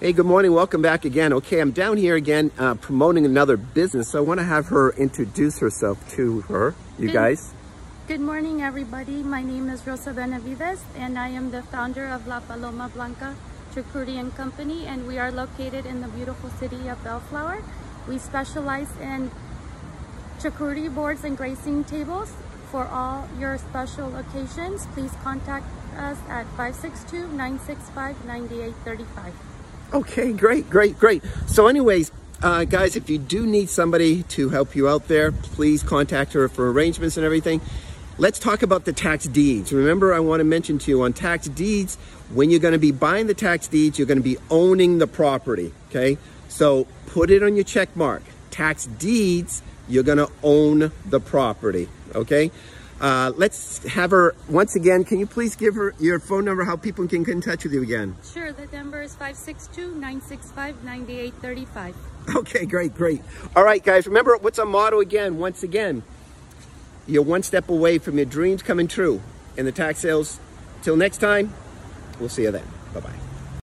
Hey, good morning. Welcome back again. Okay, I'm down here again uh, promoting another business. So I want to have her introduce herself to her, you Good- guys. Good morning, everybody. My name is Rosa Benavides, and I am the founder of La Paloma Blanca Charcuterie and Company, and we are located in the beautiful city of Bellflower. We specialize in charcuterie boards and gracing tables for all your special occasions. Please contact us at 562-965-9835. Okay, great, great, great. So anyways, uh, guys, if you do need somebody to help you out there, please contact her for arrangements and everything. Let's talk about the tax deeds. Remember, I want to mention to you on tax deeds, when you're going to be buying the tax deeds, you're going to be owning the property, okay? So put it on your check mark. Tax deeds, you're going to own the property, okay? Uh, let's have her, once again, can you please give her your phone number, how people can get in touch with you again? Sure, the number is 562-965-9835. Okay, great, great. All right, guys, remember what's our motto again? Once again, you're one step away from your dreams coming true in the tax sales. Till next time, we'll see you then. Bye bye.